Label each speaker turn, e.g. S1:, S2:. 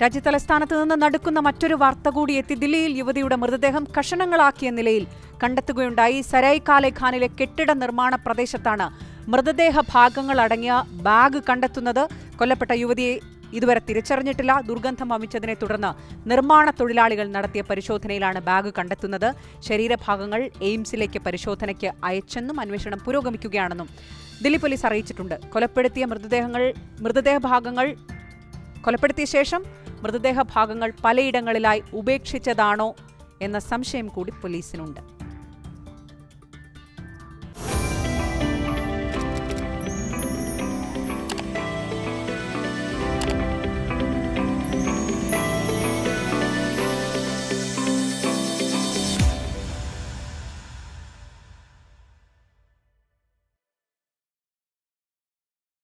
S1: രാജ്യതലസ്ഥാനത്ത് നിന്ന് നടുക്കുന്ന മറ്റൊരു വാർത്ത കൂടി എത്തി. ദില്ലിയിൽ യുവതിയുടെ മൃതദേഹം കഷണങ്ങളാക്കിയ നിലയിൽ കണ്ടെത്തുകയുണ്ടായി. സരായ് കാലെ ഖാനിലെ കെട്ടിട നിർമ്മാണ പ്രദേശത്താണ് മൃതദേഹ ഭാഗങ്ങൾ അടങ്ങിയ ബാഗ് കണ്ടെത്തുന്നത്. കൊല്ലപ്പെട്ട യുവതിയെ ഇതുവരെ തിരിച്ചറിഞ്ഞിട്ടില്ല. ദുർഗന്ധം വമിച്ചതിനെ തുടർന്ന് നിർമ്മാണ തൊഴിലാളികൾ നടത്തിയ പരിശോധനയിലാണ് ബാഗ് കണ്ടെത്തുന്നത്. ശരീരഭാഗങ്ങൾ എയിംസിലേക്ക് പരിശോധനയ്ക്ക് അയച്ചെന്നും അന്വേഷണം പുരോഗമിക്കുകയാണെന്നും ദില്ലി പോലീസ് അറിയിച്ചിട്ടുണ്ട്. കൊലപ്പെടുത്തിയ മൃതദേഹങ്ങൾ മൃതദേഹ ഭാഗങ്ങൾ കൊലപ്പെടുത്തിയ ശേഷം മൃതദേഹ ഭാഗങ്ങൾ പലയിടങ്ങളിലായി ഉപേക്ഷിച്ചതാണോ എന്ന സംശയം കൂടി പോലീസിനുണ്ട്.